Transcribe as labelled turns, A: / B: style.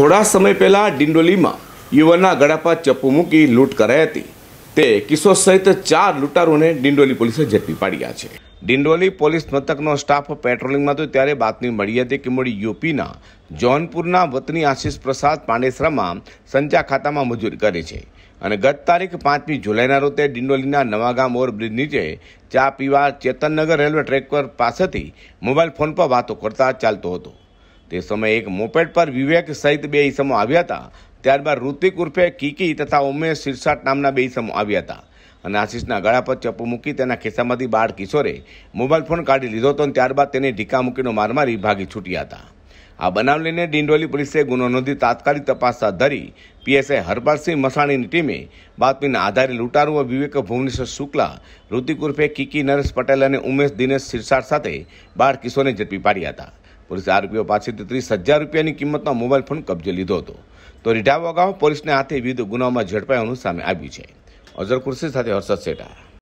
A: થોડા સમય પહેલાં ડિંડોલીમાં યુવાનના ગળા પર ચપ્પુ મૂકી લૂંટ કરાઈ હતી. તે કિશોર સહિત ચાર લૂંટારોને ડિંડોલી પોલીસે ઝડપી પાડ્યા છે. ડિંડોલી પોલીસ મથકનો સ્ટાફ પેટ્રોલિંગમાં હતો ત્યારે બાતમી મળી હતી કે મૂળ યુપીના જૌનપુરના વતની આશીષ પ્રસાદ પાંડેસરામાં સંચા ખાતામાં મજૂરી કરે છે અને ગત તારીખ પાંચમી જુલાઈના રોતે ડિંડોલીના નવાગામ ઓવરબ્રિજ નીચે ચા પીવા ચેતનનગર રેલવે ટ્રેક પર પાસેથી મોબાઈલ ફોન પર વાતો કરતા ચાલતો હતો. તે સમયે એક મોપેડ પર વિવેક સહિત બે ઈસમો આવ્યા હતા. ત્યારબાદ ઋતિક ઉર્ફે કીકી તથા ઉમેશ શિરસાટ નામના બે ઈસમો આવ્યા હતા. અને આશીષના ગળા પર ચપ્પુ મૂકી તેના ખિસ્સામાંથી બાળ કિશોરે મોબાઈલ ફોન કાઢી લીધો હતો અને ત્યારબાદ તેને ઢીકા મૂકીનો માર મારી ભાગી છૂટ્યા હતા. આ બનાવ લઈને ડિંડોલી પોલીસે ગુનો નોંધી તાત્કાલિક તપાસ હાથ ધરી પીએસઆઈ હરપાલસિંહ મસાણીની ટીમે બાતમીના આધારે લૂંટારુઓ વિવેક ભુવનેશ્વર શુક્લા ઋતિક ઉર્ફે કીકી નરેશ પટેલ અને ઉમેશ દિનેશ શિરસાટ સાથે બાળ કિશોરને ઝડપી પાડ્યા હતા. પોલીસે આરોપીઓ પાસેથી ત્રીસ હજાર રૂપિયાની કિંમતનો મોબાઈલ ફોન કબજે લીધો હતો. તો રીઢા અગાઉ પોલીસને હાથે વિવિધ ગુનાઓમાં ઝડપાયાનું સામે આવ્યું છે. અઝર કુર્સી સાથે હર્ષદ સેઠા